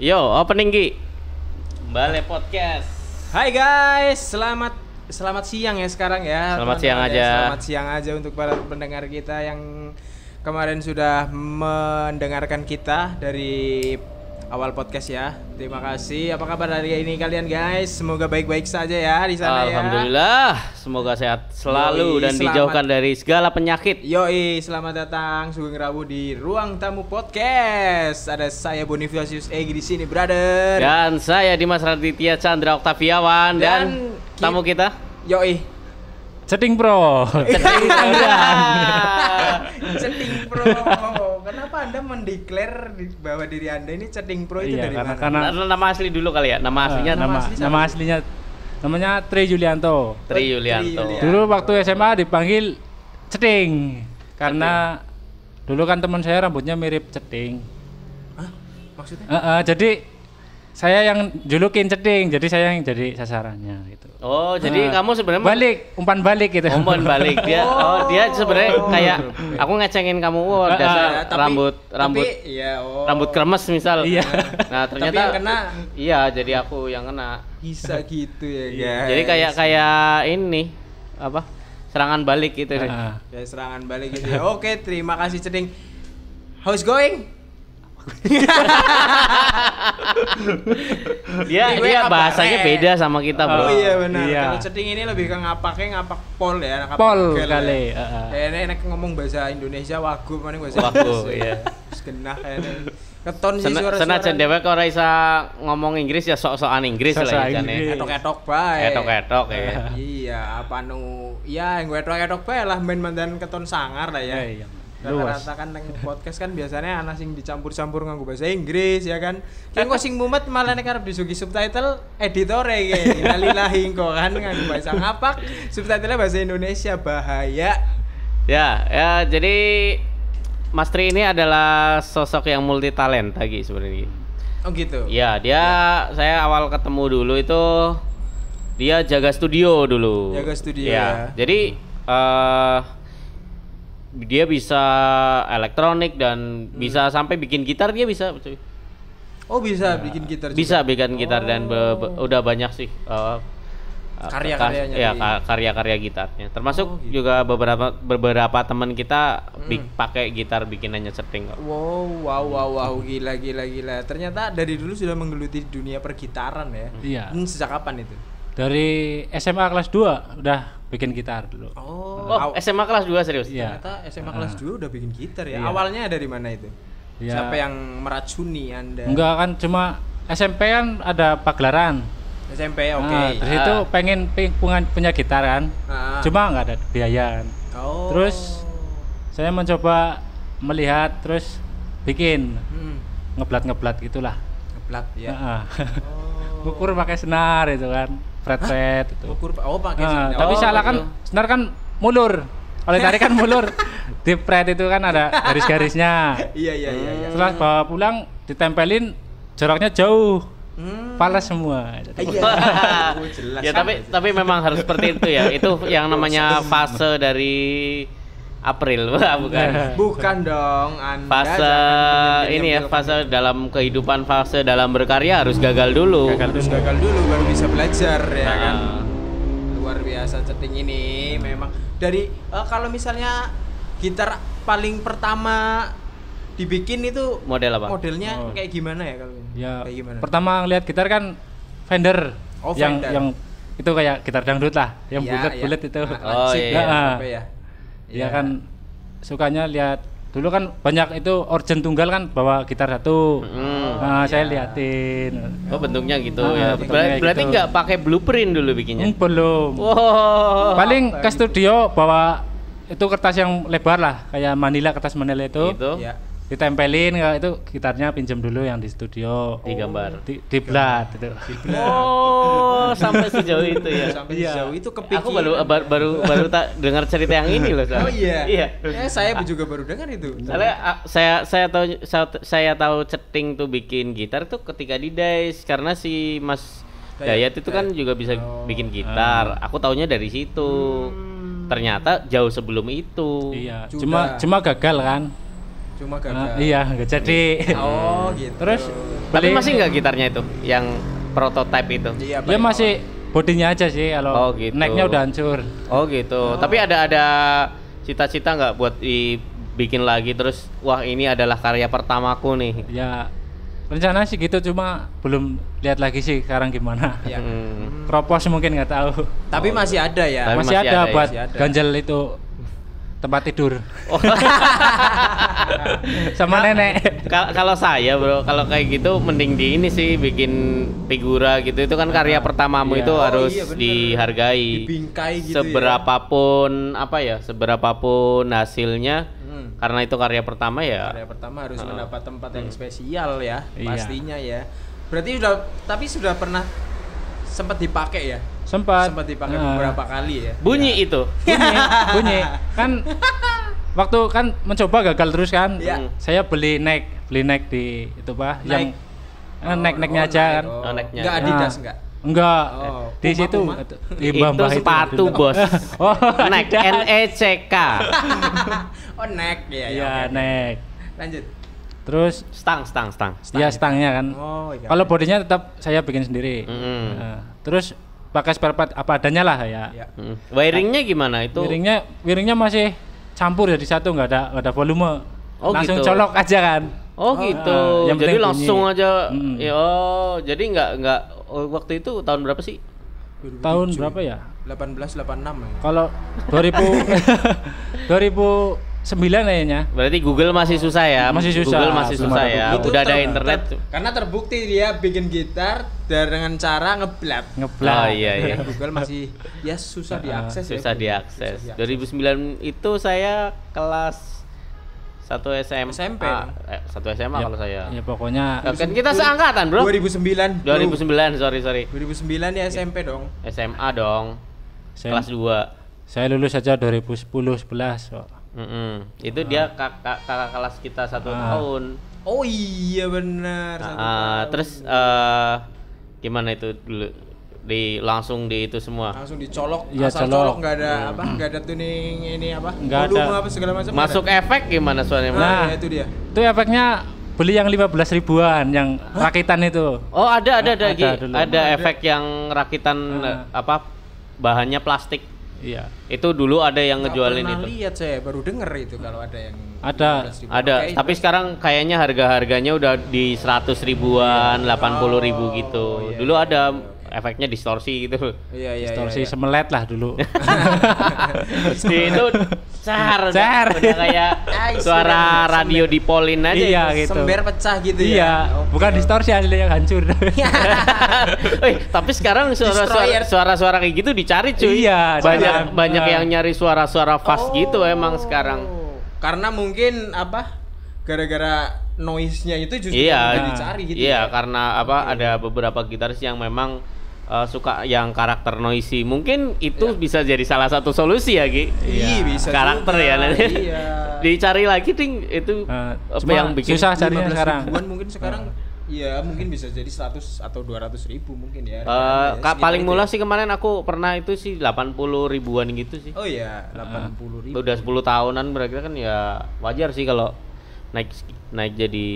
Yo, opening Ki. Bale podcast. Hai guys, selamat selamat siang ya sekarang ya. Selamat siang ya. aja. Selamat siang aja untuk para pendengar kita yang kemarin sudah mendengarkan kita dari awal podcast ya. Terima kasih. Apa kabar hari ini kalian guys? Semoga baik-baik saja ya di sana ya. Alhamdulillah, semoga sehat selalu Yoi, dan selamat. dijauhkan dari segala penyakit. Yoi, selamat datang Sugeng Rabu di Ruang Tamu Podcast. Ada saya Bonifacius Egi di sini, brother. Dan saya Dimas Raditya Chandra Oktaviawan dan, Dan tamu kita. Yoi. Setting Pro. Ceting Pro. Kenapa Anda mendeklar di bahwa diri Anda ini Ceting Pro itu Iya, dari karena- mana? karena- Nama nama asli dulu kali ya. Nama aslinya Eh, nama asli nama siapa? aslinya namanya Tri Yulianto. Tri Yulianto. Yulianto. Dulu waktu SMA dipanggil Ceting karena dulu kan teman saya rambutnya mirip Ceting. Hah? Maksudnya? Eh, eh, jadi saya yang julukin Ceting, jadi saya yang jadi sasarannya gitu. Oh, jadi Nah, kamu sebenarnya balik, umpan balik gitu. Umpan balik dia. Oh, dia sebenarnya kayak aku ngecengin kamu, Ah, dasar Ya, tapi- rambut rambut Tapi, iya, oh. rambut kremes misal. Iya. Nah, ternyata Tapi yang kena Iya, jadi aku yang kena. bisa gitu ya, guys. Iya. Jadi kayak kayak ini apa? Serangan balik gitu deh. Ah, Kayak serangan balik gitu ya. Oke, terima kasih Ceting. How's going? Dia dia ngapak, bahasanya eh. beda sama kita, Bro. Oh iya benar. Iya. Kalau Ceting ini lebih ke ngapaknya ngapak pol ya, ngapak Pol gel kali, Ya. ah, ah. Kayaknya enak ngomong bahasa Indonesia wagu mana bahasa Wagu, iya. Terus genah kayaknya. Keton sih Sena, suara senajan dhewek ora isa ngomong Inggris ya sok-sokan Inggris lah ya jane. Inggris. etok-etok bae. Etok-etok ya. Iya, apa nu ya yang gue etok-etok bae lah main mandan keton sangar lah ya. Eh, iya. Luas. Rata-rata kan nang podcast kan biasanya anak sing dicampur-campur nganggo bahasa Inggris ya kan. Yang kok sing mumet malah nek arep disugi subtitle editore ge. Innalillahi kok kan nganggo bahasa ngapak, subtitlenya bahasa Indonesia bahaya. Ya, ya jadi Mas Tri ini adalah sosok yang multi talenta Gi sebenarnya. Oh gitu. Iya, dia saya awal ketemu dulu itu dia jaga studio dulu. Jaga studio, Iya. ya. Jadi eh dia bisa elektronik dan Hmm. bisa sampai bikin gitar dia bisa. cuy. Oh bisa bikin gitar juga? Bisa bikin gitar dan be- be- udah banyak sih eh, Karya-karyanya ya karya-karya gitarnya. Termasuk Oh, gitu. juga beberapa beberapa teman kita bi- Hmm. pakai gitar bikinannya setting kok. Wow, wow, wow, wow, gila, gila, gila. Ternyata dari dulu sudah menggeluti dunia pergitaran ya. Iya. Hmm, sejak kapan itu? Dari SMA kelas 2 udah bikin gitar dulu. Oh, Oh, SMA kelas 2 serius? Iya. ternyata SMA kelas 2 udah bikin gitar ya. Iya. Awalnya dari mana itu? Iya. Siapa yang meracuni Anda? Enggak kan cuma SMP kan ada pagelaran. SMP, oke. Nah, terus itu Ah. pengen ping- punya, punya gitar kan. Ah. Cuma nggak ada biaya. kan. Oh. Terus saya mencoba melihat terus bikin hmm, ngeblat-ngeblat gitulah. ngeblat ya. Heeh. Oh. Ukur pakai senar itu kan, fret-fret itu. Ukur oh pakai Nah, senar. tapi Oh, salah kan senar kan mulur. Oleh tarik kan mulur. Di fret itu kan ada garis-garisnya. Iya, iya, iya, iya. Setelah bawa pulang ditempelin jaraknya jauh. Hmm. Palas semua. Jadi, Iya. Oh, jelas. ya tapi tapi memang harus seperti itu ya. Itu yang namanya fase dari April, Wah, bukan. Bukan dong, Anda Fase ini ya, fase dalam kehidupan, fase dalam berkarya harus gagal dulu. Gagal harus gagal dulu baru bisa belajar ya Nah. kan luar biasa ceting ini memang dari eh, kalau misalnya gitar paling pertama dibikin itu Model apa? modelnya Oh. kayak gimana ya kalau ya kayak gimana pertama ngeliat gitar kan Fender. Oh, yang Fender. yang itu kayak gitar dangdut lah, yang Iya, bulat-bulat iya. itu. Ah, Oh, iya. ya, Ah. apa ya Ya kan sukanya lihat dulu kan banyak itu organ tunggal kan bawa gitar satu. Hmm. Nah, saya iya. liatin. Oh bentuknya gitu Ah, ya. bentuknya berarti gitu. nggak pakai blueprint dulu bikinnya. Hmm, belum. Wow. Paling ke studio bawa itu kertas yang lebar lah, kayak Manila kertas Manila itu. Gitu. ya Ditempelin ya, itu gitarnya pinjam dulu yang di studio. Digambar. Di, di blat itu. Oh, sampai sejauh itu ya. sampai Iya. sejauh itu kepikiran Aku baru baru baru, baru tak dengar cerita yang ini loh. Sal. oh iya Iya. Eh, saya juga baru dengar itu Soalnya ah, saya saya tahu saya, saya tahu ceting tuh bikin gitar tuh ketika di Dice karena si Mas Dayat. Dayat itu kan juga bisa Oh. bikin gitar. Aku taunya dari situ. Hmm. Ternyata jauh sebelum itu. Iya, cuma cuma gagal kan. Cuma Ah, gagal. iya nggak jadi Oh, gitu. Terus Tapi beli- masih nggak gitarnya itu yang prototype itu? Iya, dia masih bodinya aja sih kalau Oh, gitu. necknya udah hancur Oh gitu. Tapi ada ada cita-cita nggak buat dibikin lagi terus wah ini adalah karya pertamaku nih. ya rencana sih gitu cuma belum lihat lagi sih sekarang gimana Iya. Hmm. kropos mungkin nggak tahu Tapi masih ada ya. Tapi masih, masih ada, ada ya? buat Masih ada. ganjel itu tempat tidur Oh. sama nenek Kal- kalau saya bro, kalau kayak gitu mending di ini sih bikin figura gitu itu kan karya pertamamu Iya. itu Oh, harus iya, bener. dihargai. Dibingkai gitu ya. Seberapapun apa ya, seberapapun hasilnya Hmm. karena itu karya pertama ya. Karya pertama harus Oh. mendapat tempat yang spesial ya, Iya. pastinya ya. Berarti sudah tapi sudah pernah sempat dipakai ya? Sempat Sempat dipakai Nah, beberapa kali ya. Bunyi itu. bunyi bunyi kan waktu kan mencoba gagal terus kan Iya. saya beli neck beli neck di itu pak yang eh, neck necknya Oh, aja kan Oh. Oh, Nike-nya. Enggak Adidas Nah, enggak? enggak Oh, di Puma, situ Puma. Iya, itu sepatu dulu. bos. oh tidak. N E C K. oh, neck ya. ya, iya oke. neck Lanjut. terus Stang, stang, stang. ya stangnya kan Oh, iya. kalau bodinya tetap saya bikin sendiri Mm-mm. Nah, terus pakai spare part apa adanya lah ya Ya. Mm. Wiringnya gimana itu? wiringnya wiringnya masih campur jadi satu nggak ada nggak ada volume Oh, langsung gitu. colok aja kan Oh gitu. Ah, yang jadi langsung bunyi. aja. Mm. Ya, oh, jadi nggak nggak oh, waktu itu tahun berapa sih? 2007. tahun berapa ya 1886 ya. kalau 2000 2009 kayaknya Berarti Google masih susah ya? Masih susah, Google masih susah ada ya. Google. Udah ada ter- internet. ter- karena terbukti dia bikin gitar dengan cara ngeblap. ngeblak Oh iya iya. Google masih ya susah diakses ya. Susah diakses. 2009 itu saya kelas 1 SMA. SMP. Eh, 1 SMA ya, kalau saya. ya pokoknya Ya, kan kita seangkatan, Bro. 2009. 2009, sorry sorry. 2009 ya SMP dong. SMA dong. saya, Kelas 2. saya lulus saja 2010 11 kok. Mm-mm. Itu dia kakak kakak kelas kita satu Ah. tahun. Oh iya benar. satu Ah, tahun. terus eh gimana itu dulu di langsung di itu semua langsung dicolok Iya, asal colok. colok nggak ada apa nggak ada tuning ini apa Nggak ada. apa segala macam masuk nggak efek gimana suaranya ada. Nah, Nah. ya itu dia itu efeknya beli yang 15 ribuan yang rakitan itu oh ada ada ada Ada Gi. dulu. ada efek yang rakitan Ah. apa bahannya plastik iya. Itu dulu ada yang Nggak ngejualin pernah itu. lihat saya baru denger itu kalau ada yang Ada. 15.000. ada. Oke, tapi sekarang kayaknya harga harganya udah di 100 ribuan 80 ribu Oh, gitu. iya, dulu iya, ada efeknya distorsi gitu. Iya iya distorsi iya, iya. semelet lah dulu. Itu car udah- Car. udah kayak suara radio di polin aja Iya, itu. gitu. sember pecah gitu ya iya Oke. bukan distorsi aslinya yang hancur Eh, tapi sekarang suara-suara suara-suara kayak gitu dicari cuy. Iya, banyak banyak Nah. yang nyari suara-suara fast Oh. gitu emang sekarang. karena mungkin apa gara-gara noise-nya itu justru Iya, yang dicari gitu iya ya. karena apa ada beberapa gitaris yang memang uh, suka yang karakter noisy. Mungkin itu Iya. bisa jadi salah satu solusi ya, Gi. Iya, bisa Karakter juga. ya nanti. Iya. Dicari lagi ding itu Eh, apa yang bikin susah 15 sekarang ribuan mungkin sekarang Iya mungkin bisa jadi 100 atau 200 ribu mungkin ya. Eh, harganya ya, paling itu mula ya. sih kemarin aku pernah itu sih 80 ribuan gitu sih. Oh iya 80 ribu. Udah 10 tahunan berarti kan ya wajar sih kalau naik naik jadi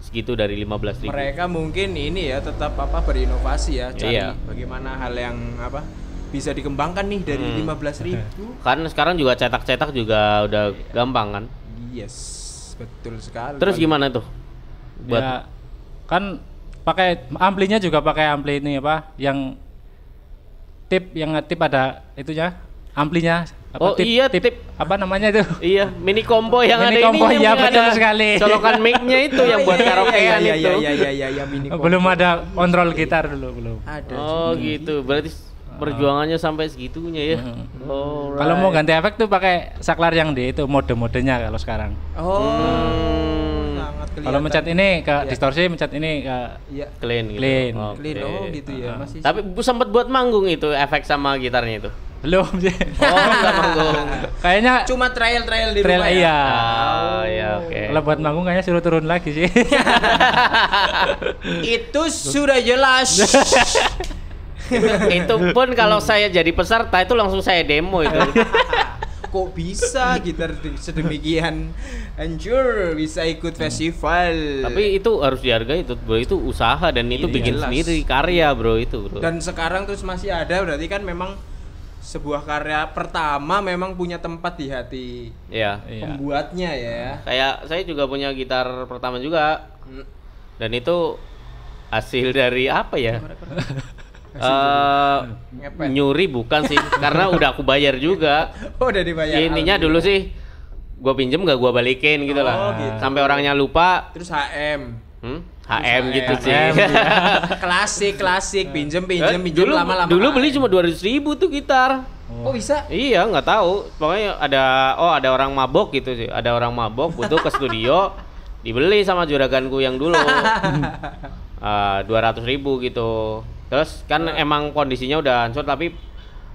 segitu dari 15 ribu. Mereka mungkin ini ya tetap apa berinovasi ya cari Iya. bagaimana hal yang apa bisa dikembangkan nih dari Hmm. 15 ribu. Kan sekarang juga cetak-cetak juga udah gampang kan. Yes betul sekali. Terus gimana tuh? Buat ya kan pakai amplinya juga pakai ampli ini apa yang tip yang tip ada itunya amplinya Oh, apa, iya, tip. apa namanya itu Iya, mini combo yang Mini ada combo, ini iya, yang betul ada sekali. Colokan mic-nya itu yang buat iya, karaokean iya, itu. Iya iya iya iya iya mini belum combo. ada kontrol gitar dulu belum Ada. Oh, gitu. Berarti perjuangannya sampai segitunya ya. Hmm. Oh. kalau mau ganti efek tuh pakai saklar yang di itu mode-modenya kalau sekarang Oh. Hmm. Sangat kelihatan. kalau mencet ini ke Iya. distorsi mencet ini ke Iya. clean gitu. Clean. Clean oh gitu ya Ah. masih. Tapi sempat buat manggung itu efek sama gitarnya itu. Belum sih Oh, enggak manggung. kayaknya cuma trial trial di trail rumah ya. iya Ah, ya oke. kalau buat manggung kayaknya suruh turun lagi sih Itu sudah jelas. itu pun kalau saya jadi peserta itu langsung saya demo itu. kok bisa gitar sedemikian hancur bisa ikut festival. Tapi itu harus dihargai itu bro itu usaha dan itu Iya, bikin jelas. sendiri karya bro itu bro. dan sekarang terus masih ada berarti kan memang sebuah karya pertama memang punya tempat di hati ya Iya. pembuatnya ya. kayak saya juga punya gitar pertama juga Hmm. dan itu hasil dari apa ya? Eh Ngepet. nyuri bukan sih karena udah aku bayar juga. Oh, udah dibayar. Intinya dulu sih gue pinjem gak gue balikin gitu Oh, lah. gitu. Sampai orangnya lupa. Terus HM. Hmm? HM gitu HM. sih. klasik klasik pinjem pinjem Eh, pinjem dulu lama-lama. dulu beli cuma 200 ribu tuh gitar. Kok bisa? Iya nggak tahu. Pokoknya ada oh ada orang mabok gitu sih. Ada orang mabok butuh ke studio dibeli sama juraganku yang dulu. Dua ratus ribu gitu. Terus kan emang kondisinya udah hancur tapi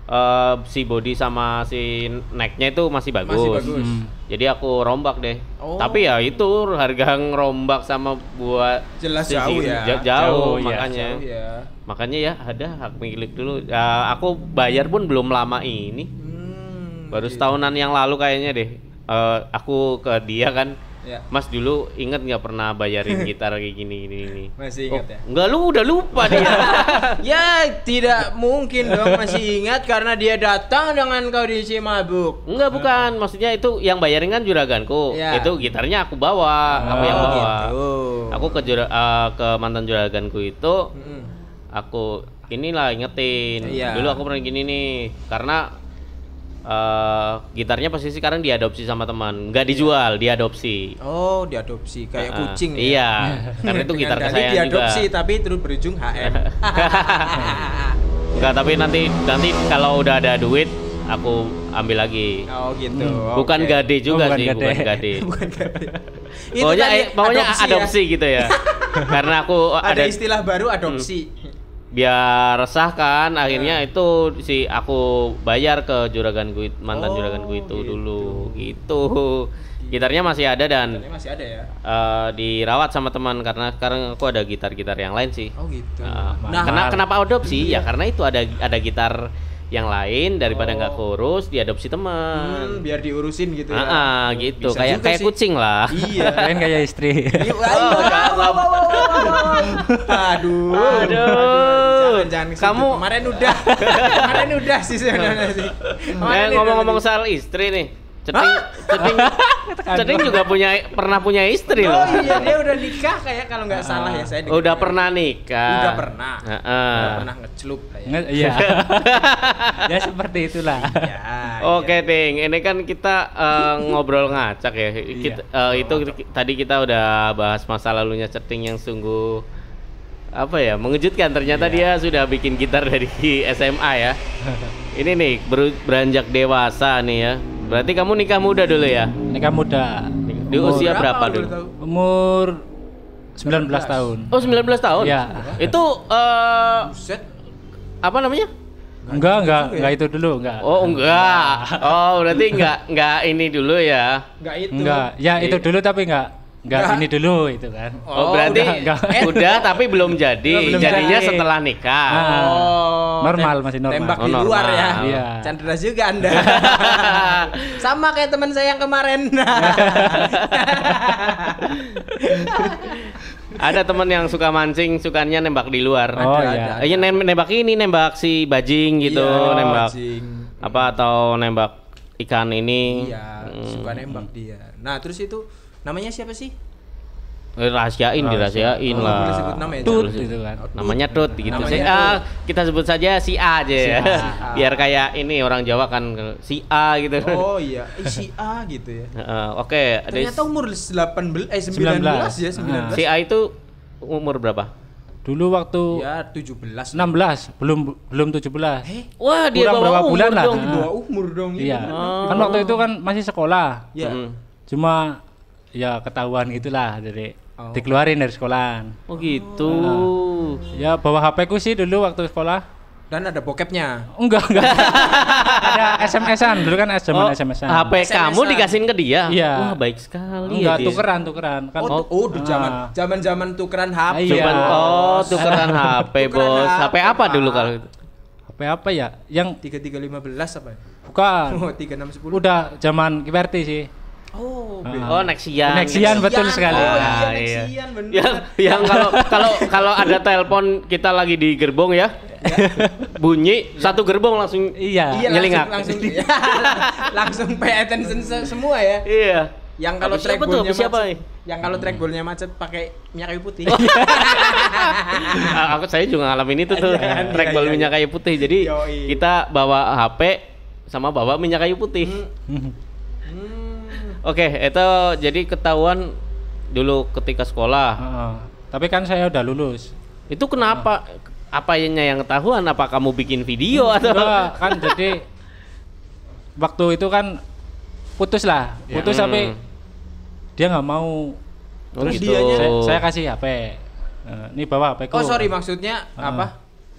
eh, si body sama si necknya itu masih bagus. Masih bagus. Hmm. Jadi aku rombak deh. Oh. Tapi ya itu harga ngerombak sama buat Jelas si- jauh ya. ja- Jauh, Jauh, ya. makanya. Jauh ya. Makanya ya ada hak milik dulu. Ya, aku bayar pun belum lama ini. Hmm, Baru gitu. setahunan yang lalu kayaknya deh. Eh, aku ke dia kan, Ya. Mas dulu inget nggak pernah bayarin gitar kayak gini gini ini. Masih ingat ya? Enggak lu udah lupa dia. ya tidak mungkin dong masih ingat karena dia datang dengan kondisi mabuk. Enggak bukan, maksudnya itu yang bayarin kan juraganku. Ya. Itu gitarnya aku bawa, aku yang Oh, bawa. gitu. Aku ke jura- eh, ke mantan juraganku itu Mm-mm. aku inilah ingetin. Iya. Dulu aku pernah gini nih, karena eh, gitarnya pasti sekarang diadopsi sama teman, nggak dijual, diadopsi. Oh, diadopsi kayak Heeh. kucing. ya? Iya, karena itu gitar kesayangan juga. diadopsi tapi terus berujung HM. Enggak, tapi nanti nanti kalau udah ada duit aku ambil lagi. oh gitu. Bukan oke. gade juga Oh, bukan sih, gade. bukan gade. Bukan gade. Itu pokoknya tadi eh, pokoknya adopsi, ya. gitu ya. karena aku Ada, ada, istilah baru adopsi. Biar resah kan, akhirnya Nah. itu si aku bayar ke juraganku it- mantan Oh, juraganku itu gitu. dulu. Gitu. Gitarnya masih ada dan Gitarnya masih ada ya. eh, dirawat sama teman karena sekarang aku ada gitar-gitar yang lain sih. Oh gitu. Nah, Nah, kena- kenapa adopsi? Iya. Ya karena itu ada ada gitar yang lain daripada nggak Oh. kurus diadopsi Hmm, teman. biar diurusin gitu ya. Ah, ah, gitu. Bisa kayak kayak sih. kucing lah. Iya. Kalian kayak istri. Oh. Aduh. Aduh. Jangan jangan. Kamu- kemarin udah. kemarin udah sih sebenarnya sih. Eh, Kemarin ngomong-ngomong soal istri nih. Ceting, ceting, ceting juga punya pernah punya istri Oh loh. iya dia udah nikah kayak kalau nggak salah ya saya. Udah pernah nikah. Udah pernah. Heeh. Udah pernah ngecelup ya. Nge- Iya. ya seperti itulah. Ya, Oke, iya. Ting. Ini kan kita eh, ngobrol ngacak ya. Kita, eh, itu ki- tadi kita udah bahas masa lalunya Ceting yang sungguh apa ya mengejutkan. Ternyata dia sudah bikin gitar dari SMA ya. Ini nih ber- beranjak dewasa nih ya. Berarti kamu nikah muda dulu ya? Nikah muda. Di Umur- usia berapa dulu? Umur 19 tahun. Oh 19 tahun? Iya. Itu eh, Buset. apa namanya? Enggak, enggak, ya? enggak itu dulu, enggak. Oh enggak. Oh berarti enggak enggak ini dulu ya? Enggak itu. Enggak. Ya itu Iya. dulu tapi enggak enggak ini dulu itu kan. Oh, Oh, berarti udah, enggak. udah tapi belum jadi. Belum Jadinya jadi. setelah nikah. Ah. Oh, Normal, masih normal. Tembak Oh, di luar ya. Iya. Chandra juga Anda. Sama kayak teman saya yang kemarin. Ada teman yang suka mancing, sukanya nembak di luar. Oh, Ada, iya. ada. Eh, nem- nembak ini, nembak si bajing gitu, Iya, nembak bajing. apa atau nembak ikan ini. Iya, Hmm. suka nembak dia. Nah, terus itu namanya siapa sih? Eh, rahasiain, dirahasiain Oh, lah. boleh sebut nama ya, Tut Boleh sebut. itu kan. Namanya Tut gitu. Namanya Si Tut. A, kita sebut saja si A aja ya. A. Biar kayak ini orang Jawa kan si A gitu. Oh iya, eh, si A gitu ya. Heeh, Oke, ada Ternyata umur 18 eh 19 ya, 19. si A itu umur berapa? Dulu waktu Ya 17. 16, belum belum 17. Eh, Wah, dia Kurang bawa berapa umur bulan lah. dong. di bawah umur dong. Iya. Oh. Kan waktu itu kan masih sekolah. Ya. Mm. Cuma ya ketahuan gitulah dari Oh. dikeluarin dari sekolah. Oh gitu. Ya bawa HP ku sih dulu waktu sekolah. Dan ada bokepnya. Enggak, enggak. Ada SMS-an, dulu kan Oh, zaman SMS-an. HP kamu SMS-an. dikasihin ke dia? Iya. Wah, baik sekali Enggak, ya tukeran, tukeran. Kan Oh, oh, di zaman Ah. zaman-zaman tukeran HP. Iya. Cuman oh, tukeran HP, Bos. HP, HP apa dulu kalau itu? HP apa ya? Yang 3315 apa ya? Bukan. Oh, 3610. Udah zaman QWERTY sih. Oh, Ah. Oh, Nexian. Nexian, betul sekali. Oh, iya, Ah, Nexian bener. yang yang kalau kalau kalau ada telepon kita lagi di gerbong ya bunyi satu gerbong langsung Iya. Iya, Nyelingak. langsung langsung, langsung pay attention se- semua ya. iya Yang kalau Habis siapa tuh? siapa nih? yang kalau trackballnya macet pakai minyak kayu putih. Aku saya juga ngalamin itu tuh Iya Iya, iya, minyak kayu putih jadi Yoi. kita bawa HP sama bawa minyak kayu putih Hmm. Oke itu jadi ketahuan dulu ketika sekolah Heeh. Tapi kan saya udah lulus. itu kenapa apanya yang ketahuan apa kamu bikin video atau Enggak, kan jadi waktu itu kan putus lah. Putus Hmm. tapi dia nggak mau. Oh, Terus gitu. saya, saya kasih HP. Eh, ini bawa HP ku. Oh, sorry maksudnya Ah. apa?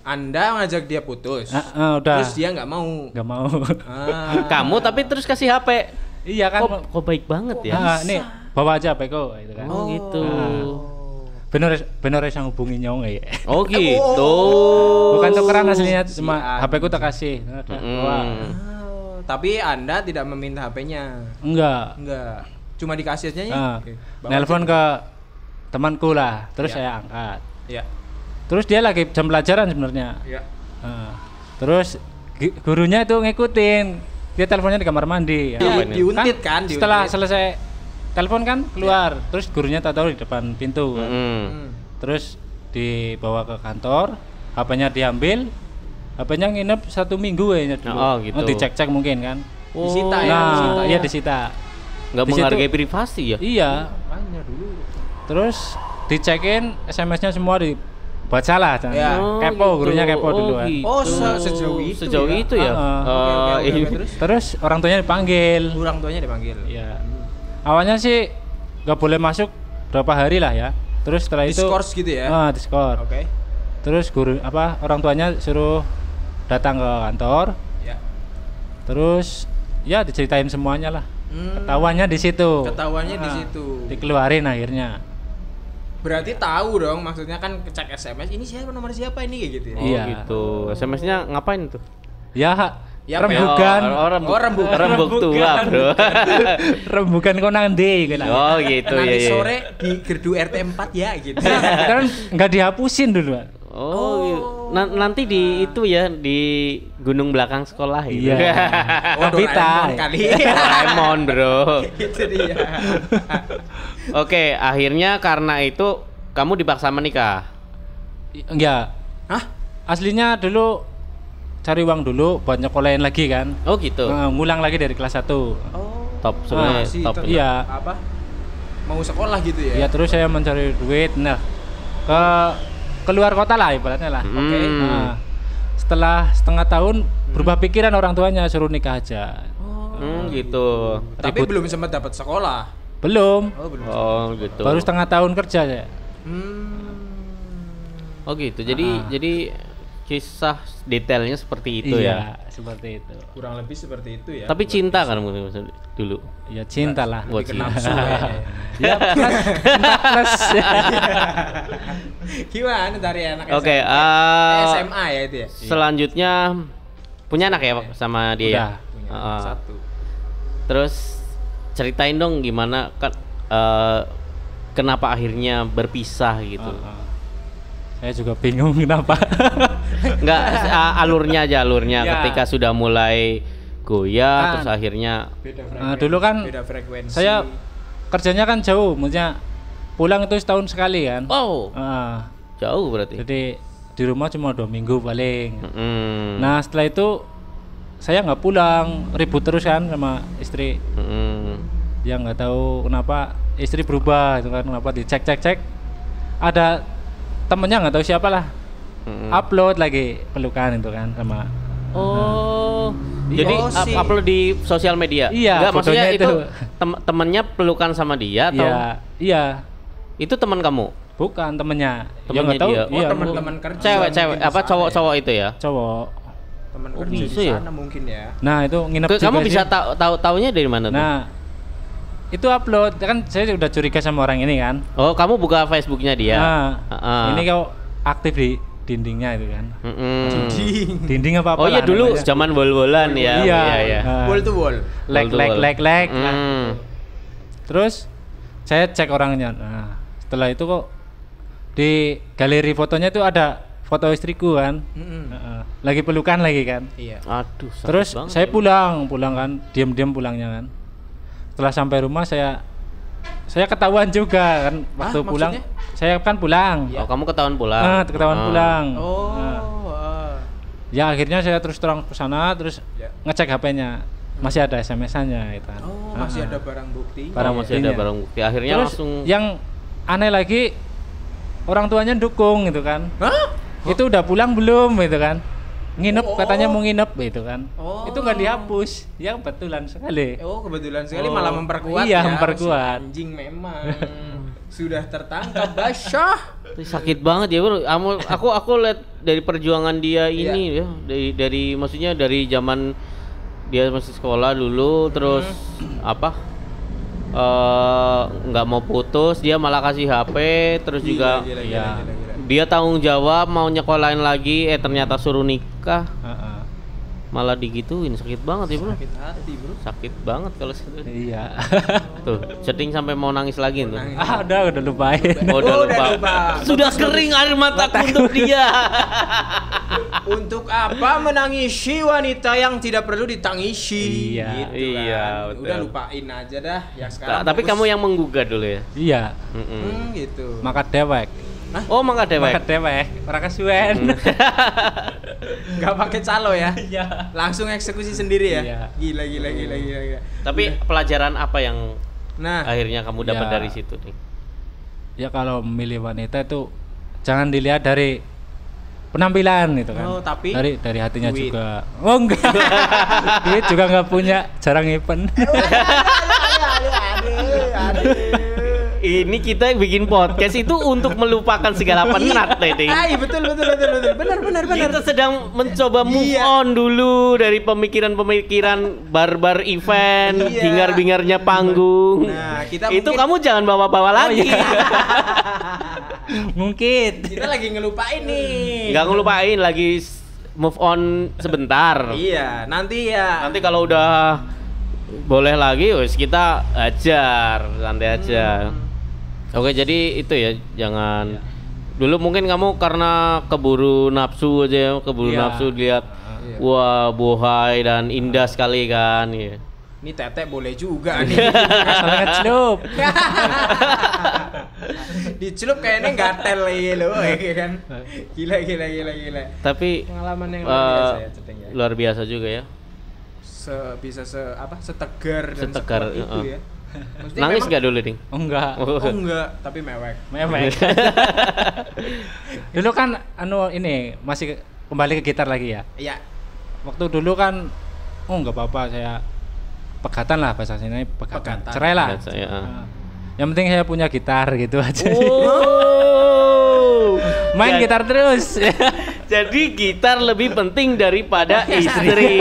Anda ngajak dia putus. Ah, ah, udah. Terus dia nggak mau. nggak mau. Ah. kamu tapi terus kasih HP iya kan. kok, kok baik banget ya Ah, nih bawa aja HP ku gitu kan. oh gitu Bener bener yang hubungi nyong ya. oh gitu Bukan tukeran aslinya cuma. HP ku tak kasih. Nah, Mm. bawa. Oh, tapi Anda tidak meminta HP-nya. Enggak. Enggak. Cuma dikasih aja ya? Ah, Oke. Bawa nelpon ke temanku lah, terus Ya. saya angkat. Ya. Terus dia lagi jam pelajaran sebenarnya. Ya. Ah, terus gurunya itu ngikutin. Dia teleponnya di kamar mandi. Di- Ngapain ya? diuntit kan, diuntit. Setelah selesai telepon kan keluar. Terus gurunya tahu-tahu di depan pintu. kan. Mm. Hmm. Terus dibawa ke kantor, HP-nya diambil. HP-nya nginep satu minggu kayaknya dulu. Oh, gitu. dicek-cek mungkin kan. Disita ya, nah, disita ya. iya disita. nggak Di situ- menghargai privasi ya Iya. Makanya dulu. Terus dicekin SMS-nya semua dibaca lah. jangan- Ya. Oh, kepo, gitu. gurunya kepo dulu kan. gitu. Oh, se- sejauh itu Sejauh ya? itu ya. Oke, Eh, oke, ini- oke, terus Terus orang tuanya dipanggil. orang tuanya dipanggil. Iya. Awalnya sih nggak boleh masuk berapa hari lah ya. Terus setelah itu Diskors gitu ya? Ah, diskor. Oke. Terus guru apa orang tuanya suruh datang ke kantor. Ya. Terus ya diceritain semuanya lah. Hmm. Ketahuannya di situ. Ketahuannya di Ah, situ. Dikeluarin akhirnya. Berarti tahu dong maksudnya kan cek SMS ini siapa nomor siapa ini kayak gitu ya. Oh Iya. gitu. SMS-nya ngapain tuh? Ya, Ya, rembukan. Oh, oh, rembuk, Oh, rembuk. rembuk tua, Bro. rembukan kau nanti gitu lah. oh, gitu ya. Nanti ya. sore di gerdu RT 4 ya gitu. kan nggak dihapusin dulu Pak. Oh, gitu. Na- nanti di itu ya di gunung belakang sekolah gitu. Iya. Oh, Nobita. Doraemon kali. Doraemon, Bro. itu dia. Oke, akhirnya karena itu kamu dipaksa menikah. enggak Hah? aslinya dulu cari uang dulu buat nyekolahin lagi kan Oh, gitu. Eh, ngulang lagi dari kelas 1 Oh. Top sebenarnya masih top. Iya. Apa? Mau sekolah gitu ya? ya terus saya mencari duit nah ke keluar kota lah ibaratnya lah Hmm. Oke. Nah, setelah setengah tahun berubah pikiran orang tuanya suruh nikah aja Hmm, gitu. Tapi Ribut. belum sempat dapat sekolah. belum Oh, belum. Oh, gitu. baru setengah tahun kerja ya Hmm. Oh, gitu. Jadi Ah. jadi kisah detailnya seperti itu ya. iya seperti itu Kurang lebih seperti itu ya. Tapi cinta kan maksudnya dulu. ya cinta lah Buat cinta. nafsu kayaknya. ya plus plus Gimana cari anak Oke, SMA? eh, SMA ya itu ya? Selanjutnya punya anak ya Pak, sama dia ya? Udah, Punya Heeh. satu. Terus ceritain dong gimana kan eh, kenapa akhirnya berpisah gitu. Heeh. Saya juga bingung kenapa. Enggak a- alurnya aja alurnya. Ya. ketika sudah mulai goyah Kan. terus akhirnya Beda Nah, dulu kan beda frekuensi. saya kerjanya kan jauh maksudnya pulang itu setahun sekali kan. Oh Ah, jauh berarti. jadi di rumah cuma dua minggu paling. Mm, nah setelah itu saya nggak pulang ribut terus kan sama istri. Mm, yang nggak tahu kenapa istri berubah itu kan kenapa dicek cek cek ada temennya nggak tahu siapa lah mm. upload lagi pelukan itu kan sama Oh, Iya. jadi Oh, up- upload di sosial media? Iya, Enggak, maksudnya itu itu. tem- temennya pelukan sama dia atau iya iya itu teman kamu? bukan temennya ya Temennya nggak tahu dia. Oh, iya teman-teman kerja. Cewek, cewek, apa sana cowok-cowok itu ya? cowok Teman Oh, kerja di ya? sana mungkin ya. nah itu nginep Ke- juga kamu sih. bisa tahu tahu taunya dari mana tuh? Itu upload kan saya udah curiga sama orang ini kan Oh, kamu buka Facebooknya dia? nah Heeh. ini kau aktif di dindingnya itu kan. Mm-mm. Ding. Dinding apa apa? Oh iya dulu zaman bol-bolan ya. Iya. Iya, iya. Nah, Wall to wall. Leg leg leg. Nah, Mm. Terus saya cek orangnya. Nah, setelah itu kok di galeri fotonya itu ada foto istriku kan. Mm-mm. Heeh. Lagi pelukan lagi kan. Iya. Aduh, Terus saya ya. pulang, pulang kan, diam-diam pulangnya kan. Setelah sampai rumah saya saya ketahuan juga kan waktu Hah, pulang. Saya kan pulang. Oh, kamu ketahuan pulang. Ah, ketahuan Ah. pulang. Oh. Nah, ah. ya akhirnya saya terus terang ke sana terus Ya. ngecek HP-nya. Masih ada SMS-nya gitu kan. Oh, masih Ah, ada barang bukti. Barang Oh, masih ada buktinya. barang bukti. Akhirnya Terus langsung yang aneh lagi orang tuanya dukung gitu kan. Hah? Itu udah pulang belum gitu kan. Nginep Oh. katanya mau nginep gitu kan. Oh. Itu nggak dihapus. Ya kebetulan sekali. Oh, kebetulan sekali Oh. malah memperkuat Iya, ya. memperkuat. Si Anjing memang sudah tertangkap Basyah. sakit banget ya bro. Aku aku, aku lihat dari perjuangan dia ini ya dari dari maksudnya dari zaman dia masih sekolah dulu terus apa eh, nggak mau putus dia malah kasih HP terus juga Gila, gila, Iya. gila, gila, gila. Dia tanggung jawab mau nyekolahin lagi eh ternyata suruh nikah Heeh. malah digituin sakit banget ya bro Sakit hati, Bro. sakit banget kalau situ. Iya. tuh setting sampai mau nangis lagi tuh Nangis. ah, udah udah lupain. Oh, udah, Oh, udah lupa. lupa. Sudah kering air mataku untuk dia. Untuk apa menangisi wanita yang tidak perlu ditangisi? Iya. Gitu Iya, kan. betul. Udah lupain aja dah. Ya Ta- sekarang. tapi fokus- kamu yang menggugat dulu ya. iya. Mm-mm. Hmm, gitu. Maka dewek. Oh, mangga dewek. Maka dewek. Ora kesuwen. Nggak pakai calo ya? Iya. Langsung eksekusi sendiri ya? Iya. Gila, gila, gila, gila, gila. Tapi pelajaran apa yang Nah, akhirnya kamu dapat Ya. dari situ nih? Ya kalau memilih wanita itu jangan dilihat dari penampilan itu kan. Oh, tapi dari dari hatinya duit. juga. Oh enggak. duit juga nggak punya, jarang event. aduh, aduh, aduh. Ini kita bikin podcast itu untuk melupakan segala penat, Teddy. Ah, iya, betul, betul, betul, betul. Benar, benar, benar. Kita sedang mencoba move Iya. on dulu dari pemikiran-pemikiran barbar event, Iya. bingar-bingarnya panggung. Nah, kita itu mungkin- kamu jangan bawa-bawa lagi. Mungkin. Kita lagi ngelupain nih. Nggak ngelupain lagi move on sebentar. Iya, nanti ya. Nanti kalau udah boleh lagi, wes kita ajar, santai aja. Hmm. Oke, jadi itu ya, jangan Iya. dulu mungkin kamu karena keburu nafsu aja, ya, keburu Iya. nafsu lihat Iya. wah bohai dan indah sekali kan, ya. Ini tetek boleh juga nih. Salah ngecelup. Dicelup kayaknya gatel lagi lo, ya kan. Gila, gila, gila, gila. Tapi Pengalaman yang eh, luar biasa ya, ya. luar biasa juga ya. Se bisa se apa? Setegar dan Setegar, itu heeh. ya. Maksudnya Nangis memang- gak dulu, Ding? Oh enggak. Oh enggak, tapi mewek. Mewek. dulu kan anu ini masih ke- kembali ke gitar lagi ya. Iya. Waktu dulu kan oh enggak apa-apa saya pegatan lah bahasa sini pegatan. Pegatan. Cerai lah. Biasa, ya. Yang penting saya punya gitar gitu aja. Oh. Main Jadi- gitar terus. Jadi gitar lebih penting daripada istri.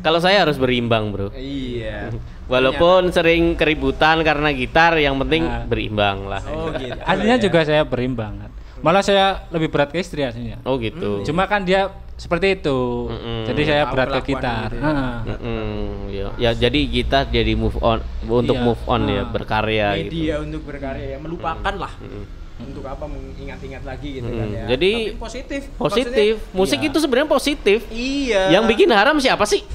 Kalau saya harus berimbang, Bro. Iya. Walaupun sering keributan karena gitar, yang penting Nah. berimbang lah. Oh gitu. Aslinya ya. juga saya berimbang kan. Malah saya lebih berat ke istri aslinya. Oh gitu. Cuma kan dia seperti itu. Mm-mm. Jadi saya berat ke gitar. gitu ya. Heeh. Mm-mm, ya. ya jadi kita jadi move on untuk Iya. move on ya Ah. berkarya gitu. media untuk berkarya ya melupakan lah. Untuk apa mengingat-ingat lagi gitu kan Mm. ya. Jadi, Tapi positif. Positif. Maksudnya- Musik Iya. itu sebenarnya positif. Iya. Yang bikin haram siapa sih?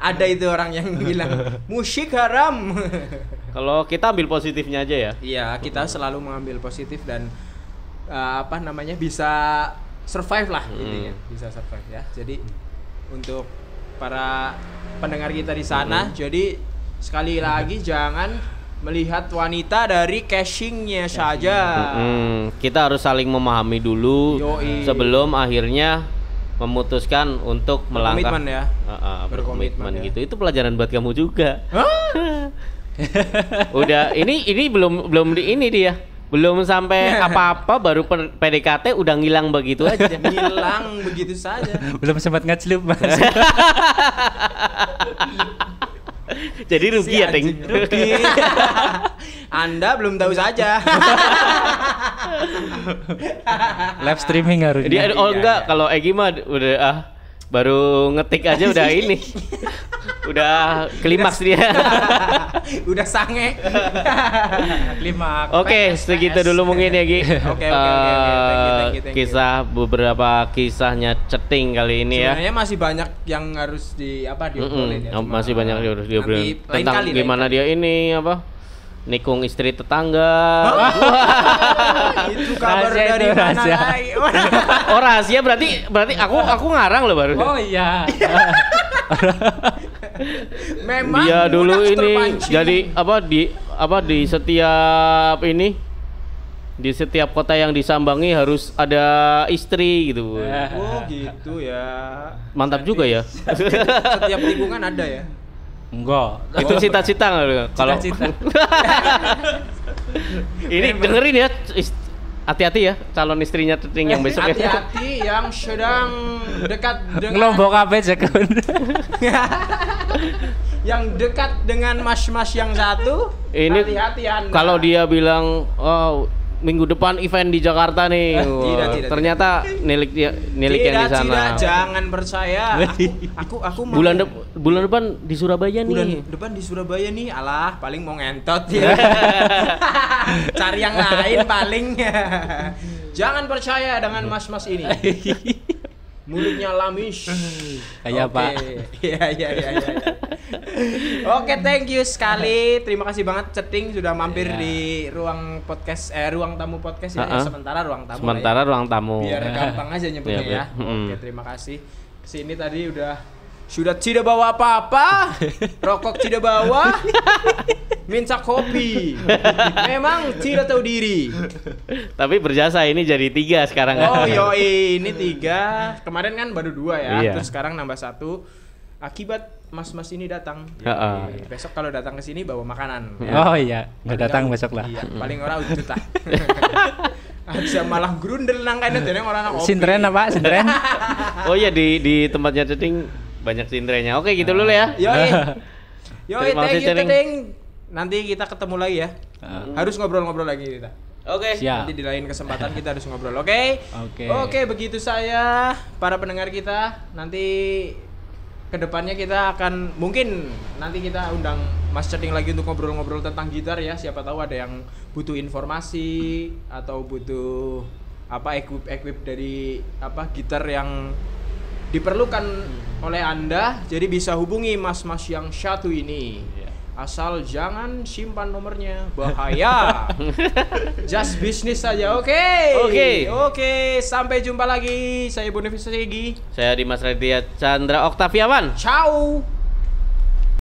ada itu orang yang bilang musik haram. Kalau kita ambil positifnya aja ya. Iya, kita selalu mengambil positif dan uh, apa namanya bisa survive lah Hmm. intinya, bisa survive ya. Jadi untuk para pendengar kita di sana, Hmm. jadi sekali lagi jangan melihat wanita dari cashingnya saja. Mm, kita harus saling memahami dulu Yoi. sebelum akhirnya memutuskan untuk melangkah Berkomitmen ya. Ah, ah, berkomitmen Berkomitmen ya. gitu. Itu pelajaran buat kamu juga. Udah ini ini belum belum di ini dia. Belum sampai apa-apa baru per- PDKT udah ngilang begitu aja. Hilang begitu saja. Belum sempat ngecelup mas. Jadi rugi Si ya, Ting. Rugi. Anda belum tahu saja. Live streaming harusnya. Dia oh Iya, enggak iya. kalau Egi mah udah ah baru ngetik aja udah ini. udah klimaks dia. Udah sange. Lima. Oke, PS, segitu dulu mungkin ya Gi. Oke, oke. Kisah beberapa kisahnya ceting kali ini ya. Sebenarnya masih banyak yang harus di apa diobrolin ya. Mm-mm, cuma masih banyak yang harus diobrolin tentang kali, gimana dia ini apa nikung istri tetangga. itu kabar Rahasia dari itu, mana rahasia. lagi? oh rahasia berarti berarti aku aku ngarang loh baru. Oh iya. Memang Dia dulu ini terpancing. jadi apa di apa di setiap ini di setiap kota yang disambangi harus ada istri gitu. Oh gitu ya. Mantap juga ya. Setiap lingkungan ada ya. Enggak. Itu cita-cita nggak lu? Kalau Cita-cita. ini dengerin ya hati-hati ya calon istrinya ceting yang besok ya. Hati-hati yang sedang dekat dengan Ngelombok kabeh Jakun. yang dekat dengan mas-mas yang satu. Ini hati-hati kalau dia bilang oh minggu depan event di Jakarta nih. Tidak, Wah, tidak, ternyata nilik dia nilik yang di tidak, sana. tidak, jangan percaya. Aku, aku, aku mau bulan dep- bulan depan di Surabaya bulan nih. depan di Surabaya nih, alah paling mau ngentot ya. Cari yang lain paling. Jangan percaya dengan mas-mas ini. Mulutnya lamis. Kayak Oke. Pak. Iya iya iya iya. Oke, thank you sekali. Terima kasih banget Ceting sudah mampir Iya. di ruang podcast eh ruang tamu podcast ya. Uh-uh. Sementara ruang tamu. ya. Sementara ruang tamu. biar gampang aja nyebutnya Iya, ya. Oke, terima kasih. Ke sini tadi udah sudah tidak bawa apa-apa, rokok tidak bawa, minta kopi. Memang tidak tahu diri. Tapi berjasa ini jadi tiga sekarang. Oh yoi, ini tiga. Kemarin kan baru dua ya, Iya. terus sekarang nambah satu. Akibat mas-mas ini datang. Heeh. Yoi. Besok kalau datang ke sini bawa makanan. Oh iya, nggak datang besok lah. Iya, paling orang udut lah. Aja malah grundel nang kene dene orang kopi. Sintren apa? Sintren? Oh iya di di tempatnya ceting banyak sindrenya. Oke gitu dulu ya. Yoi. Yoi, Terima kasih, thank you. Nanti kita ketemu lagi ya. Harus ngobrol-ngobrol lagi kita. Oke. Siap. Nanti di lain kesempatan kita harus ngobrol, oke? Oke. Oke, begitu saya para pendengar kita nanti ke depannya kita akan mungkin nanti kita undang Mas Ceting lagi untuk ngobrol-ngobrol tentang gitar ya. Siapa tahu ada yang butuh informasi atau butuh apa equip equip dari apa gitar yang diperlukan oleh anda. Jadi bisa hubungi mas-mas yang satu ini. Asal jangan simpan nomornya, bahaya. Just business saja, oke? Oke. Oke, sampai jumpa lagi. Saya Boniface Egi. Saya Dimas Raditya Chandra Oktaviawan. Ciao.